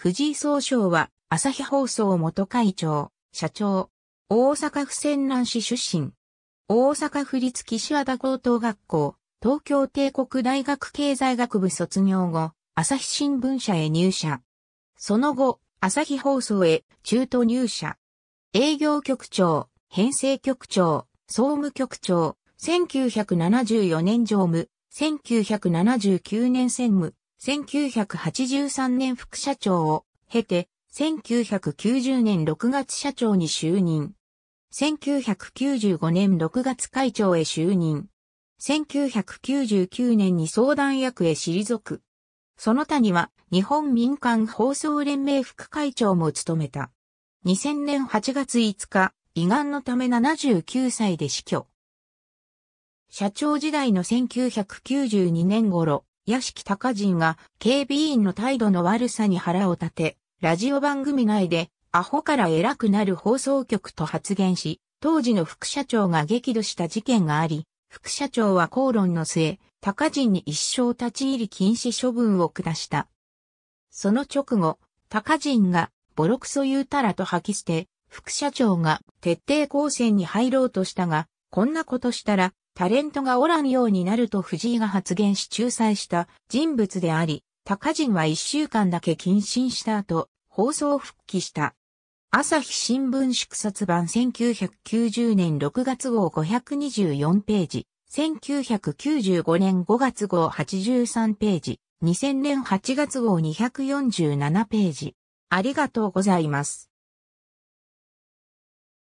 藤井総称は、朝日放送元会長、社長、大阪府泉南市出身。大阪府立岸和田高等学校、東京帝国大学経済学部卒業後、朝日新聞社へ入社。その後、朝日放送へ中途入社。営業局長、編成局長、総務局長、1974年常務、1979年専務、1983年副社長を経て、1990年6月社長に就任。1995年6月会長へ就任。1999年に相談役へ退く。その他には日本民間放送連盟副会長も務めた。2000年8月5日、胃がんのため79歳で死去。社長時代の1992年頃、屋敷隆人が警備員の態度の悪さに腹を立て、ラジオ番組内でアホから偉くなる放送局と発言し、当時の副社長が激怒した事件があり、副社長は口論の末、高人に一生立ち入り禁止処分を下した。その直後、高人がボロクソ言うたらと吐き捨て、副社長が徹底抗戦に入ろうとしたが、こんなことしたらタレントがおらんようになると藤井が発言し仲裁した人物であり、高人は一週間だけ謹慎した後、放送復帰した。朝日新聞祝殺版1990年6月号524ページ、1995年5月号83ページ、2000年8月号247ページ。ありがとうございます。